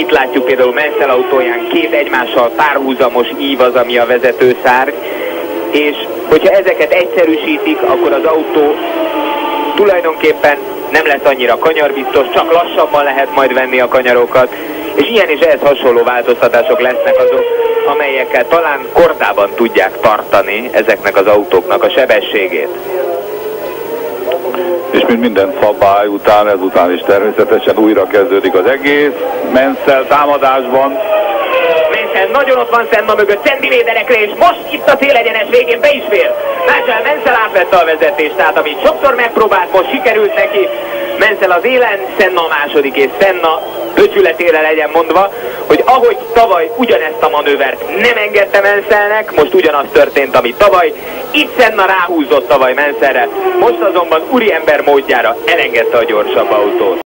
itt látjuk például Menzel autóján két egymással párhuzamos ív az, ami a vezetőszárny, és hogyha ezeket egyszerűsítik, akkor az autó tulajdonképpen nem lesz annyira kanyarbiztos, csak lassabban lehet majd venni a kanyarokat, és ilyen és ehhez hasonló változtatások lesznek azok, amelyekkel talán kordában tudják tartani ezeknek az autóknak a sebességét. És mint minden szabály után, ezután is természetesen újra kezdődik az egész. Menszel támadásban. Menszel nagyon ott van Senna mögött centiméterekre, és most itt a célegyenes végén be is fér. Nigel Menszel átvette a vezetést, tehát amit sokszor megpróbált, most sikerült neki. Menszel az élen, Senna a második, és Senna böcsületére legyen mondva, hogy ahogy tavaly ugyanezt a manővert nem engedte Menszelnek, most ugyanaz történt, ami tavaly, itt Senna ráhúzott tavaly Menszelre, most azonban úriember módjára elengedte a gyorsabb autót.